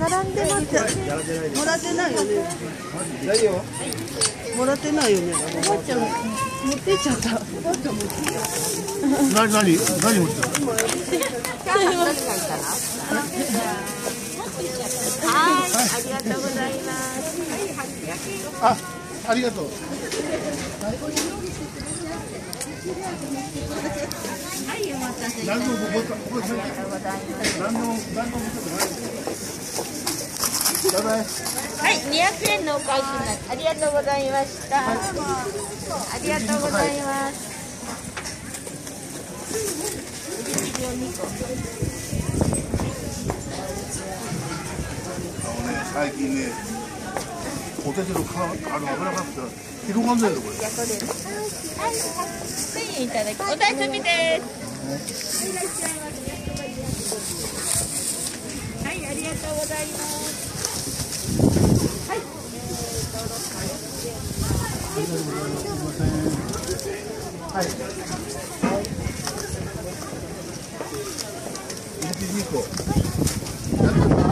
並んでもらってないよねないよ。もらってないよねおばあちゃん持ってっちゃったおばあちゃん持ってっちゃったな、なに、何持ってるはい、ありがとうございます。あ、ありがとう。何の、ここ、ここ、何の、何の、バイバイ。はい、200円のお返しになりありがとうございました。ありがとうございます。最近ね、ポテトの皮、あの、油かくて、広がんないの、これ。じゃあこれ。はい、1000円い。ただき、お大すみです。はい、ありがとうござい。ます。はい。はい。はい。はい。